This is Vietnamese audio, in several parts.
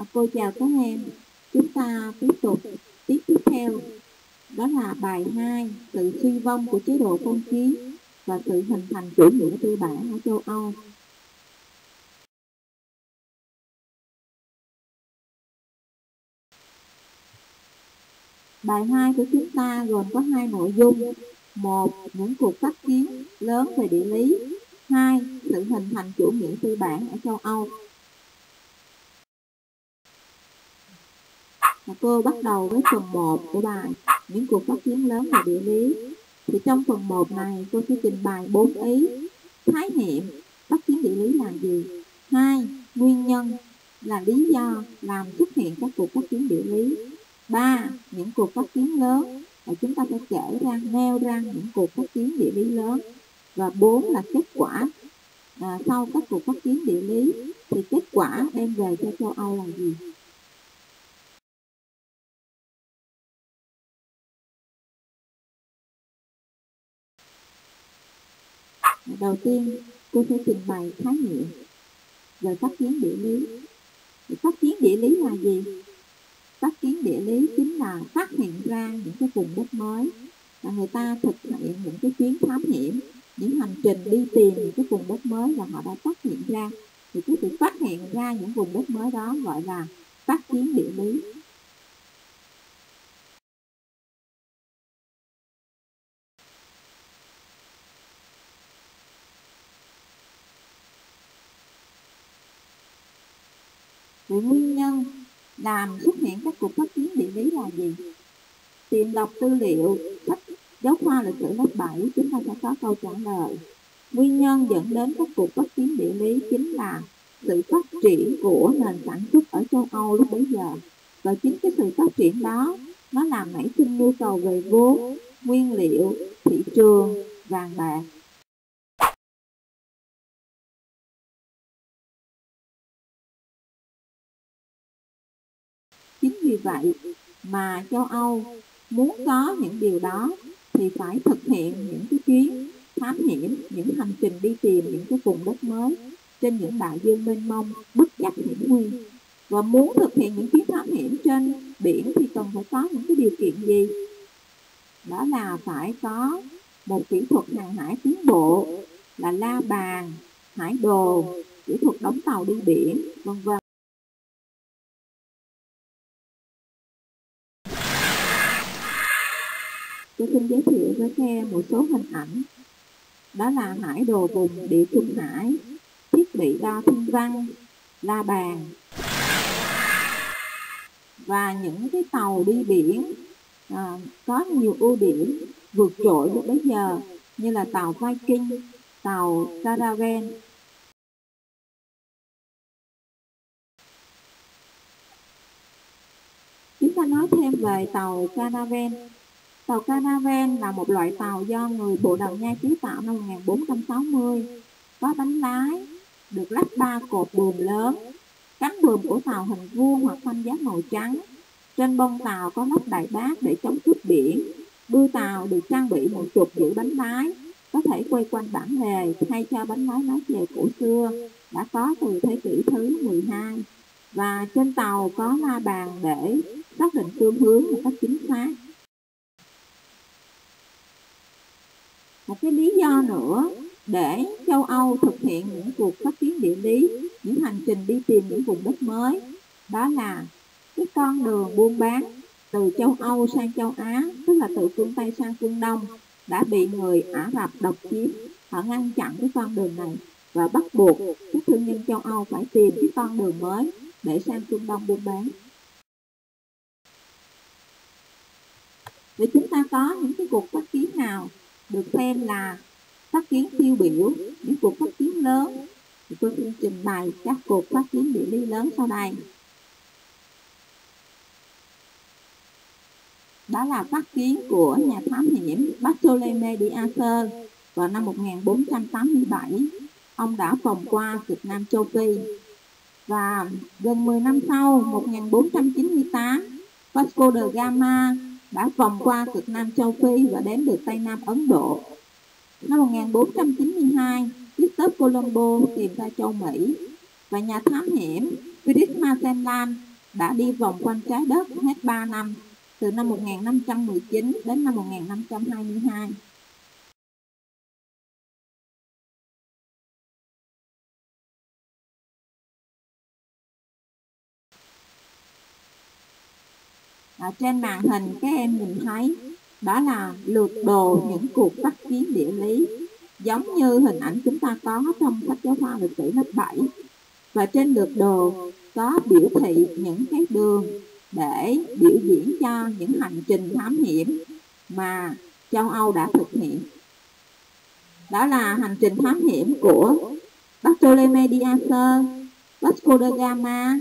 À, cô chào các em. Chúng ta tiếp tục tiết tiếp theo. Đó là bài 2, sự suy vong của chế độ phong kiến và sự hình thành chủ nghĩa tư bản ở châu Âu. Bài 2 của chúng ta gồm có hai nội dung. Một, những cuộc phát kiến lớn về địa lý. Hai, sự hình thành chủ nghĩa tư bản ở châu Âu. Và cô bắt đầu với phần 1 của bài những cuộc phát kiến lớn về địa lý. Thì trong phần 1 này cô sẽ trình bày 4 ý khái niệm phát kiến địa lý là gì. Hai, nguyên nhân là lý do làm xuất hiện các cuộc phát kiến địa lý. Ba, những cuộc phát kiến lớn và chúng ta sẽ kể ra nêu ra những cuộc phát kiến địa lý lớn và bốn là kết quả à, sau các cuộc phát kiến địa lý thì kết quả đem về cho châu Âu là gì đầu tiên, cô sẽ trình bày khái niệm. Về phát kiến địa lý. Phát kiến địa lý là gì? Phát kiến địa lý chính là phát hiện ra những cái vùng đất mới và người ta thực hiện những cái chuyến thám hiểm, những hành trình đi tìm những cái vùng đất mới và họ đã phát hiện ra. Thì cái sự phát hiện ra những vùng đất mới đó gọi là phát kiến địa lý. Của nguyên nhân làm xuất hiện các cuộc phát kiến địa lý là gì? Tìm đọc tư liệu sách giáo khoa lịch sử lớp 7 chúng ta sẽ có câu trả lời. Nguyên nhân dẫn đến các cuộc phát kiến địa lý chính là sự phát triển của nền sản xuất ở châu Âu lúc bấy giờ. Và chính cái sự phát triển đó nó làm nảy sinh nhu cầu về vốn, nguyên liệu, thị trường, vàng bạc vậy mà châu Âu muốn có những điều đó thì phải thực hiện những cái chuyến thám hiểm, những hành trình đi tìm những cái vùng đất mới trên những đại dương mênh mông, bất chấp hiểm nguy. Và muốn thực hiện những chuyến thám hiểm trên biển thì cần phải có những cái điều kiện gì? Đó là phải có một kỹ thuật hàng hải tiến bộ là la bàn, hải đồ, kỹ thuật đóng tàu đi biển, vân vân. Tôi xin giới thiệu với các em một số hình ảnh. Đó là hải đồ vùng địa trung hải, thiết bị đo thiên văn, la bàn và những cái tàu đi biển à, có nhiều ưu điểm vượt trội lúc bấy giờ như là tàu Viking, tàu Caravan. Chúng ta nói thêm về tàu Caravan Tàu Caravan là một loại tàu do người Bồ Đào Nha chế tạo năm 1460, có bánh lái, được lắp ba cột buồm lớn, cánh buồm của tàu hình vuông hoặc thanh giá màu trắng. Trên bông tàu có lắp đại bác để chống cướp biển. Đuôi tàu được trang bị một trục giữ bánh lái, có thể quay quanh bản lề thay cho bánh lái lái chè cổ xưa đã có từ thế kỷ thứ 12. Và trên tàu có la bàn để xác định phương hướng một cách chính xác. Một cái lý do nữa để châu Âu thực hiện những cuộc phát triển địa lý, những hành trình đi tìm những vùng đất mới, đó là cái con đường buôn bán từ châu Âu sang châu Á, tức là từ phương Tây sang phương Đông, đã bị người Ả Rập độc chiếm. Họ ngăn chặn cái con đường này và bắt buộc các thương nhân châu Âu phải tìm cái con đường mới để sang phương Đông buôn bán. Vậy chúng ta có những cái cuộc phát kiến nào được xem là phát kiến tiêu biểu, những cuộc phát kiến lớn. Thì tôi xin trình bày các cuộc phát kiến địa lý lớn sau đây. Đó là phát kiến của nhà thám hiểm Bartolome de Arthur vào năm 1487 ông đã vòng qua cực Nam châu Phi. Và gần 10 năm sau 1498 Vasco da Gama đã vòng qua cực Nam châu Phi và đến được Tây Nam Ấn Độ. Năm 1492, Christopher Colombo tìm ra châu Mỹ và nhà thám hiểm Philip Magellan đã đi vòng quanh trái đất hết 3 năm, từ năm 1519 đến năm 1522. Trên màn hình các em nhìn thấy đó là lượt đồ những cuộc phát kiến địa lý giống như hình ảnh chúng ta có trong sách giáo khoa lịch sử lớp 7 và trên lượt đồ có biểu thị những cái đường để biểu diễn cho những hành trình thám hiểm mà châu Âu đã thực hiện. Đó là hành trình thám hiểm của Bartolome Diaz, Vasco da Gama,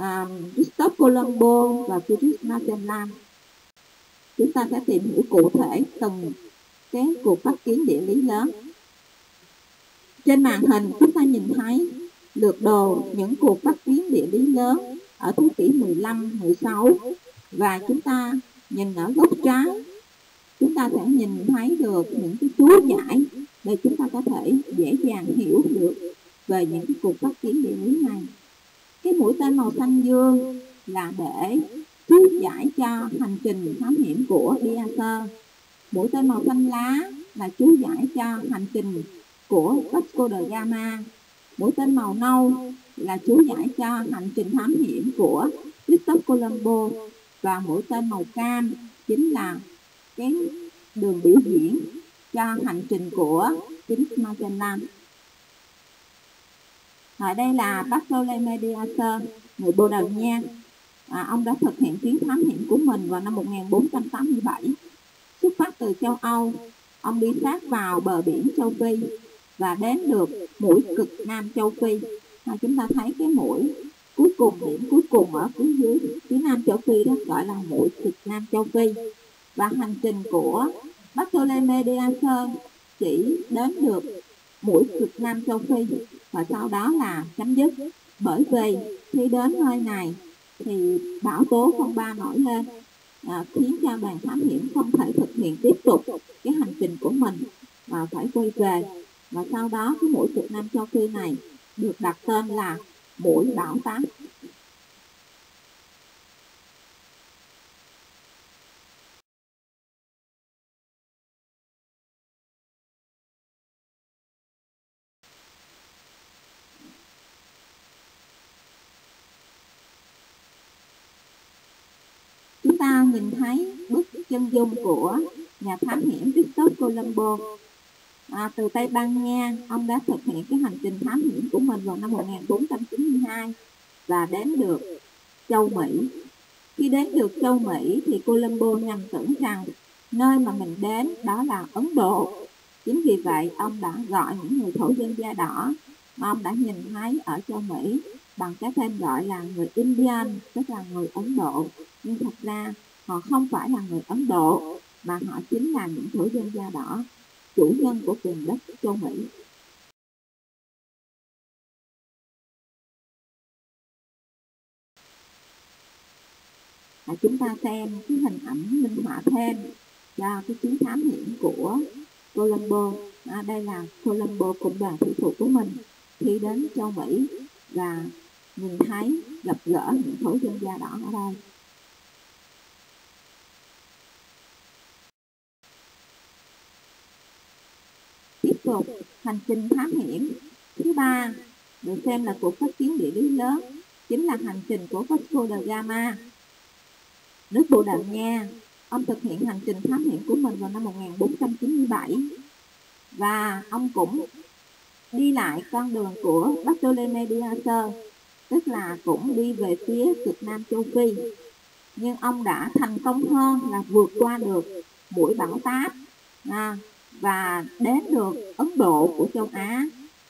À, um, Christophe Colombo và Philip Magellan. Chúng ta sẽ tìm hiểu cụ thể từng cái cuộc phát kiến địa lý lớn. Trên màn hình chúng ta nhìn thấy lược đồ những cuộc phát kiến địa lý lớn ở thế kỷ 15, 16 và chúng ta nhìn ở góc trái chúng ta sẽ nhìn thấy được những cái chú giải để chúng ta có thể dễ dàng hiểu được về những cái cuộc phát kiến địa lý này cái mũi tên màu xanh dương là để chú giải cho hành trình thám hiểm của Diaser mũi tên màu xanh lá là chú giải cho hành trình của Vasco de Gama mũi tên màu nâu là chú giải cho hành trình thám hiểm của Christophe Colombo và mũi tên màu cam chính là cái đường biểu diễn cho hành trình của chính Magellan. Ở đây là Bartolome de người Bồ Đào Nha. À, ông đã thực hiện chuyến thám hiểm của mình vào năm 1487. Xuất phát từ châu Âu, ông đi sát vào bờ biển châu Phi và đến được mũi cực nam châu Phi. À, chúng ta thấy cái mũi cuối cùng điểm cuối cùng ở phía dưới phía nam châu Phi đó gọi là mũi cực nam châu Phi và hành trình của Bartolome de chỉ đến được mũi cực nam châu Phi và sau đó là chấm dứt. Bởi vì khi đến nơi này thì bão tố phong ba nổi lên à, khiến cho đoàn thám hiểm không thể thực hiện tiếp tục cái hành trình của mình và phải quay về. Và sau đó cái mũi cực nam châu Phi này được đặt tên là mũi bão táp chúng ta nhìn thấy bức chân dung của nhà thám hiểm Victor Colombo. À, từ Tây Ban Nha ông đã thực hiện cái hành trình thám hiểm của mình vào năm 1492 và đến được châu Mỹ. Khi đến được châu Mỹ thì Colombo nhầm tưởng rằng nơi mà mình đến đó là Ấn Độ. Chính vì vậy ông đã gọi những người thổ dân da đỏ mà ông đã nhìn thấy ở châu Mỹ bằng cái tên gọi là người Indian tức là người Ấn Độ. Nhưng thật ra họ không phải là người Ấn Độ mà họ chính là những thổ dân da đỏ chủ nhân của vùng đất châu Mỹ. À, chúng ta xem cái hình ảnh minh họa thêm cho cái chuyến thám hiểm của Colombo. À, đây là Colombo cùng đoàn thủy thủ của mình khi đến châu Mỹ và nhìn thấy gặp gỡ những thổ dân da đỏ ở đây. Tục hành trình thám hiểm. Thứ ba được xem là cuộc phát kiến địa lý lớn chính là hành trình của Vasco da Gama. Nước Bồ Đào Nha ông thực hiện hành trình thám hiểm của mình vào năm 1497 và ông cũng đi lại con đường của Bartolome de tức là cũng đi về phía cực nam châu Phi. Nhưng ông đã thành công hơn là vượt qua được mũi bão táp. À, và đến được Ấn Độ của châu Á,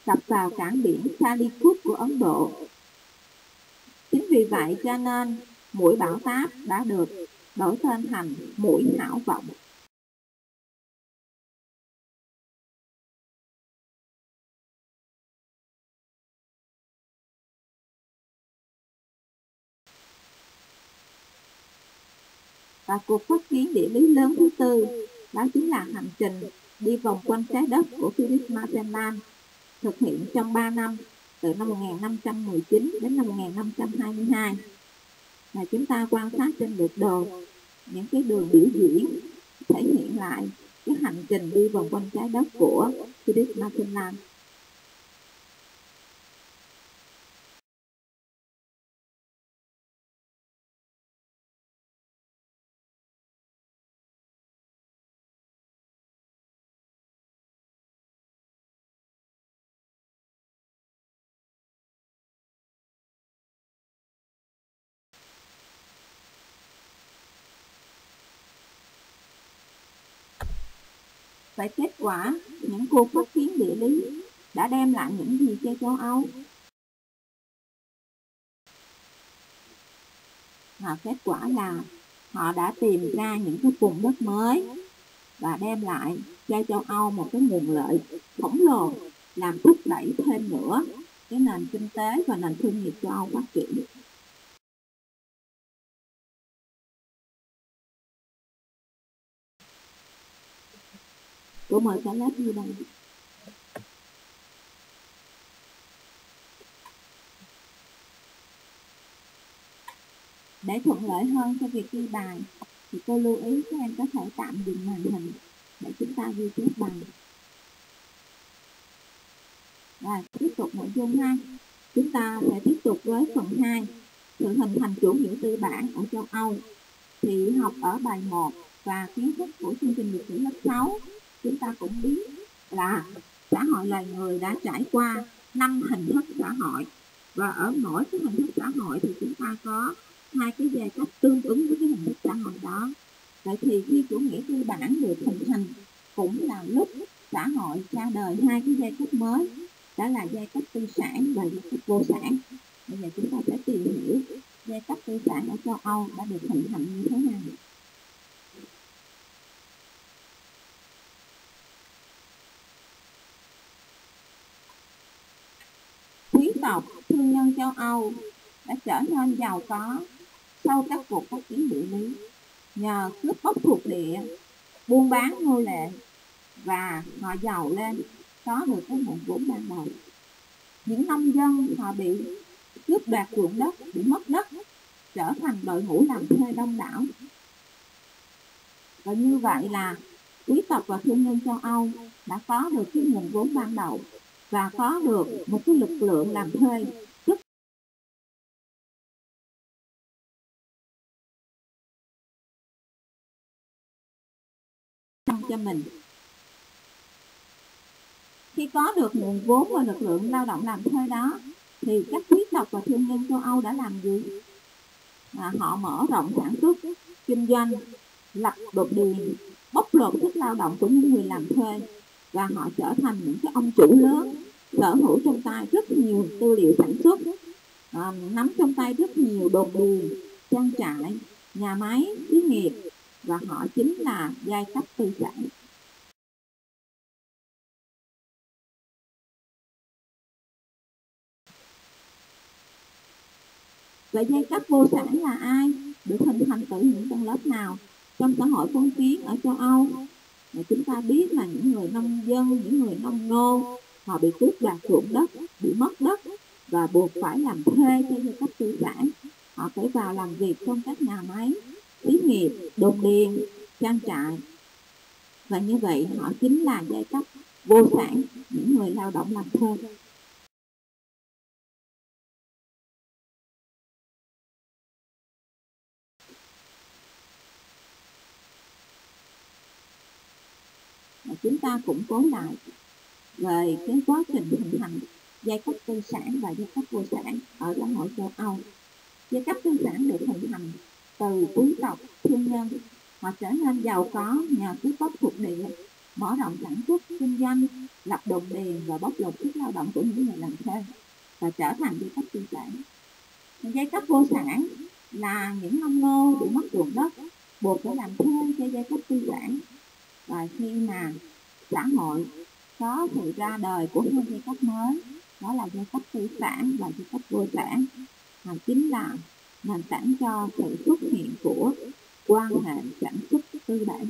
cập vào cảng biển Calicut của Ấn Độ. Chính vì vậy cho nên mũi bảo táp đã được đổi tên thành mũi hảo vọng. Và cuộc phát kiến địa lý lớn thứ tư đó chính là hành trình đi vòng quanh trái đất của Philip Magellan thực hiện trong 3 năm, từ năm 1519 đến năm 1522. là chúng ta quan sát trên lượt đồ, những cái đường biểu diễn thể hiện lại cái hành trình đi vòng quanh trái đất của Philip Martinland Vậy kết quả những cuộc phát kiến địa lý đã đem lại những gì cho châu Âu? Và kết quả là họ đã tìm ra những cái vùng đất mới và đem lại cho châu Âu một cái nguồn lợi khổng lồ, làm thúc đẩy thêm nữa cái nền kinh tế và nền thương nghiệp châu Âu phát triển. Của mọi cả lớp như vậy. Để thuận lợi hơn cho việc ghi bài, thì cô lưu ý các em có thể tạm dừng màn hình để chúng ta ghi chép bài. Và tiếp tục nội dung ha Chúng ta sẽ tiếp tục với phần 2, sự hình thành chủ nghĩa tư bản ở châu Âu. Thì học ở bài 1 và kiến thức của chương trình lịch sử lớp 6 chúng ta cũng biết là xã hội loài người đã trải qua năm hình thức xã hội. Và ở mỗi cái hình thức xã hội thì chúng ta có hai cái giai cấp tương ứng với cái hình thức xã hội đó. Vậy thì khi chủ nghĩa tư bản được hình thành cũng là lúc xã hội ra đời hai cái giai cấp mới, đó là giai cấp tư sản và giai cấp vô sản. Bây giờ chúng ta sẽ tìm hiểu giai cấp tư sản ở châu Âu đã được hình thành như thế nào. Tộc thương nhân châu Âu đã trở nên giàu có sau các cuộc phát triển địa lý. Nhờ cướp bóc thuộc địa, buôn bán nô lệ và họ giàu lên, có được cái nguồn vốn ban đầu. Những nông dân họ bị cướp đoạt ruộng đất, bị mất đất, trở thành đội ngũ làm thuê đông đảo. Và như vậy là quý tộc và thương nhân châu Âu đã có được cái nguồn vốn ban đầu và có được một cái lực lượng làm thuê rất cho mình khi có được nguồn vốn và lực lượng lao động làm thuê đó thì các quý tộc và thương nhân châu Âu đã làm gì? À, họ mở rộng sản xuất, kinh doanh, lập đột điền, bóc lột sức lao động của những người làm thuê và họ trở thành những cái ông chủ lớn sở hữu trong tay rất nhiều tư liệu sản xuất à, nắm trong tay rất nhiều đồn điền trang trại nhà máy xí nghiệp và họ chính là giai cấp tư sản Vậy giai cấp vô sản là ai? Được hình thành từ những tầng lớp nào? Trong xã hội phong kiến ở châu Âu, chúng ta biết là những người nông dân, những người nông nô, họ bị cướp đoạt ruộng đất, bị mất đất và buộc phải làm thuê cho giai cấp tư sản. Họ phải vào làm việc trong các nhà máy, xí nghiệp, đồn điền, trang trại. Và như vậy họ chính là giai cấp vô sản, những người lao động làm thuê. Và chúng ta cũng cố lại về cái quá trình hình thành giai cấp tư sản và giai cấp vô sản ở xã hội châu Âu. Giai cấp tư sản được hình thành từ quý tộc, thương nhân, họ trở nên giàu có nhờ cướp bóc thuộc địa, mở rộng sản xuất, kinh doanh, lập đồn điền và bóc lột sức lao động của những người làm thuê và trở thành giai cấp tư sản. Giai cấp vô sản là những nông nô bị mất ruộng đất, buộc phải làm thuê cho giai cấp tư sản. Và khi mà xã hội có sự ra đời của hai giai cấp mới. Đó là giai cấp tư sản và giai cấp vô sản và chính là nền tảng cho sự xuất hiện của quan hệ sản xuất tư bản.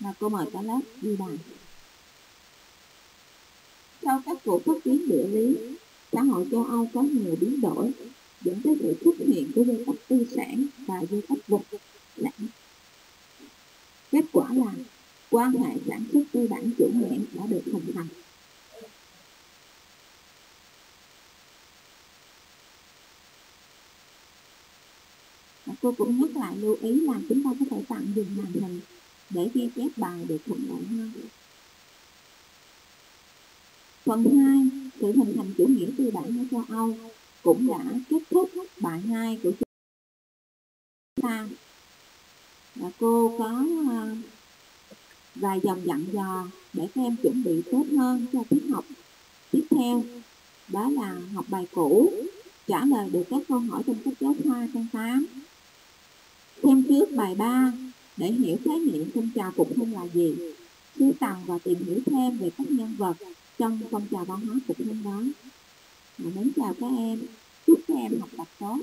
Và cô mời cả lớp đi Sau các cuộc phát triển địa lý, xã hội châu Âu có nhiều biến đổi, dẫn tới sự xuất hiện của giai cấp tư sản và giai cấp vật lãnh. Kết quả là quan hệ sản xuất tư bản chủ nghĩa đã được hình thành. Cô cũng nhắc lại lưu ý là chúng ta có thể tạm dừng màn hình để ghi chép bài được thuận lợi hơn. Phần 2, sự hình thành chủ nghĩa tư bản ở châu Âu cũng đã kết thúc bài 2 của chúng ta. Và cô có ờ, vài dòng dặn dò để các em chuẩn bị tốt hơn cho tiết học tiếp theo. Đó là học bài cũ, trả lời được các câu hỏi trong sách giáo khoa trang 8. Xem trước bài 3 để hiểu khái niệm phong trào phục hưng là gì, sưu tầm và tìm hiểu thêm về các nhân vật trong phong trào văn hóa phục hưng đó. Và mến chào các em, chúc các em học tập tốt.